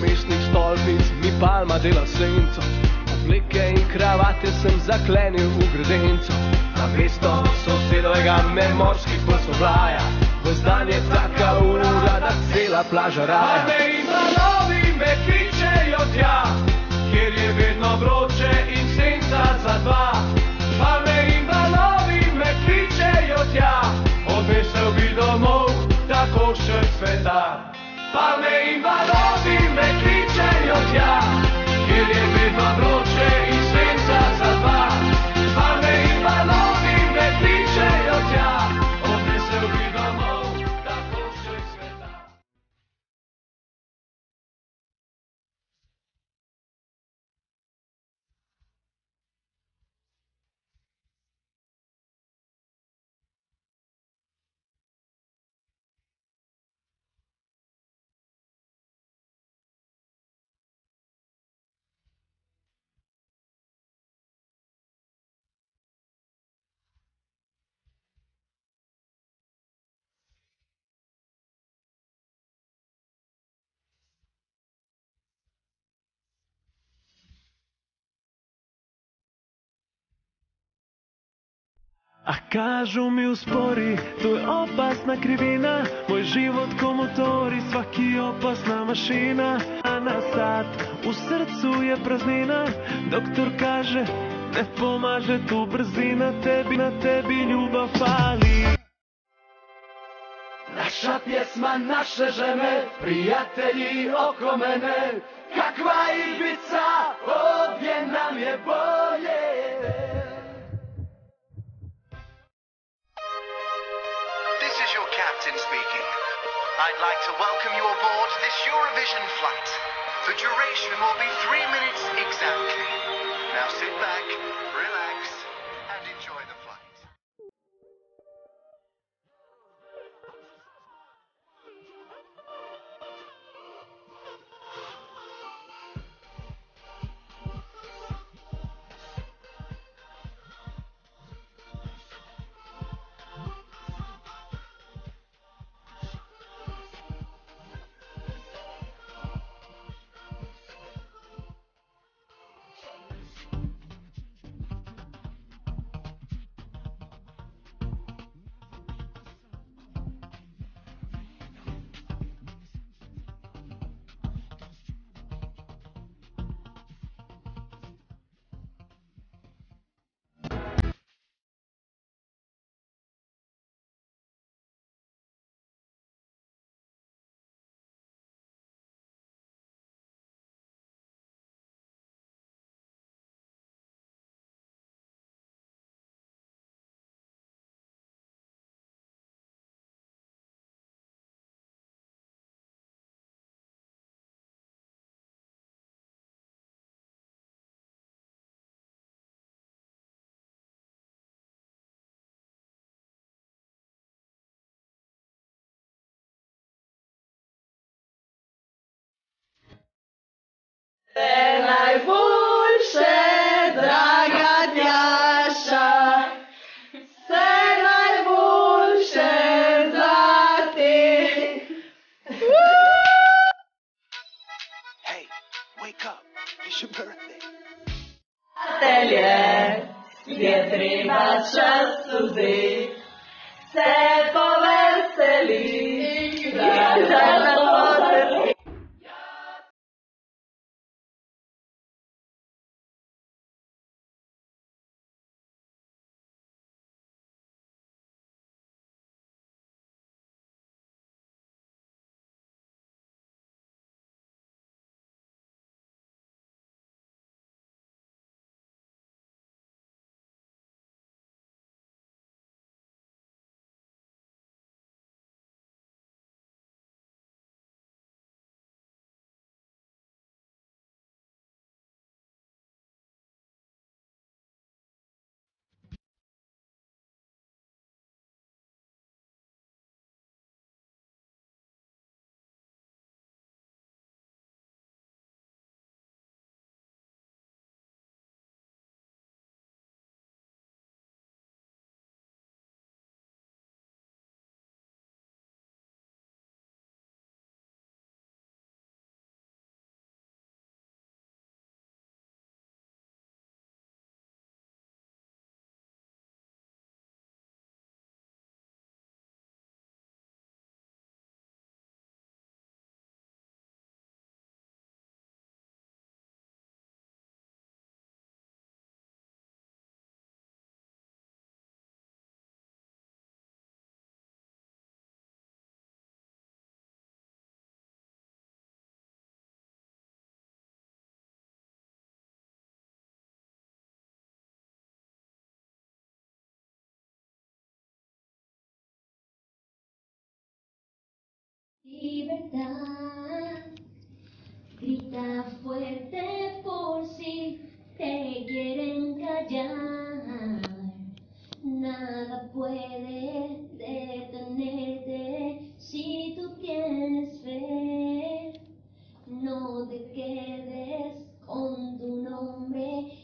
mestnih stolpic mi palma dela senco. Obleke in kravate sem zaklenil v gredenco. Na mesto sosedovega me morski pes oblaja. Ves dan je taka ura, da cela plaža raja. Palme in valovi me kličejo tja, kjer je vedno vroče in senca za dva. Palme in valovi me kličejo tja, odnesel bi domov tako še sveta. Palme in valovi A kažu mi uspori, to je opasna krivina Moj život ko motori, svaki opasna mašina. A na sat, u srcu je praznina Doktor kaže, ne pomaže tu brzina Tebi, na tebi ljubav fali. Naša pjesma, naše žene, prijatelji oko mene. Kakva Ibiza, ovdje nam je bolje I'd like to welcome you aboard this Eurovision flight. The duration will be three minutes exactly. Now sit Then I Libertad, grita fuerte por si te quieren callar. Nada puede detenerte si tú tienes fe. No te quedes con tu nombre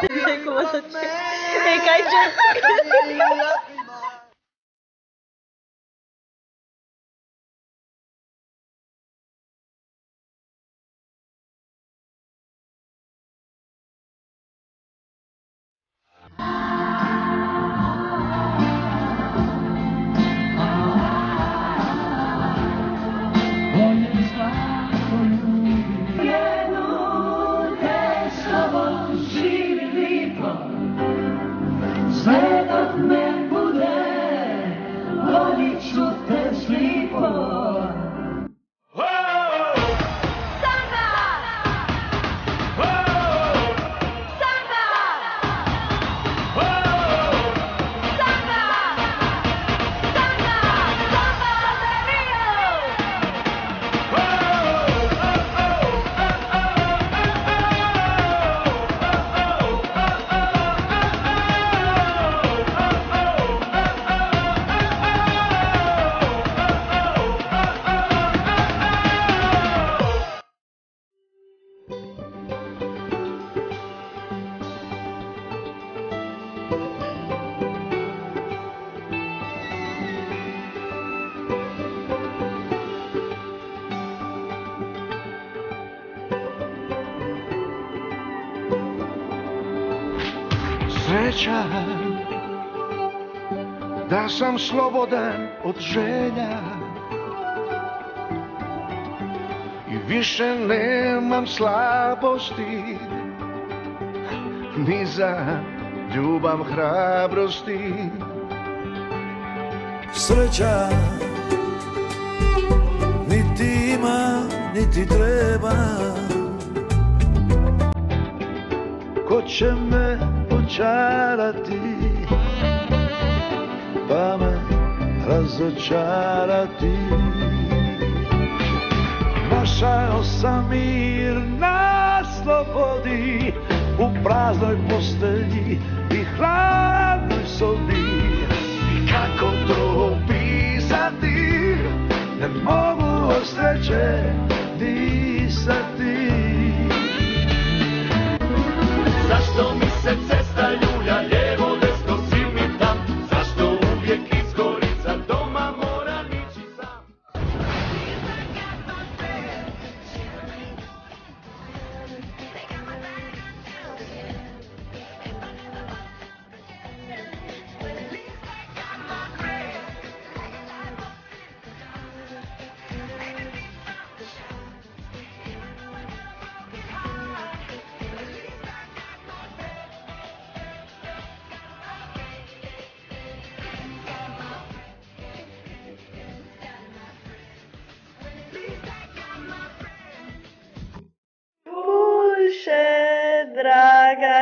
देखो बस अच्छे एक आई Sreća da sam slobodan od želja. I više nemam slabosti Ni za ljubav hrabrosti. Sreća niti ima, niti treba. Ko će me očarati Pa me razočarati. Našao sam mir na slobodi U praznoj postelji i hladnoj sobi. I kako to opisati? Ne mogu od sreće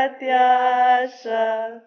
Pratyasha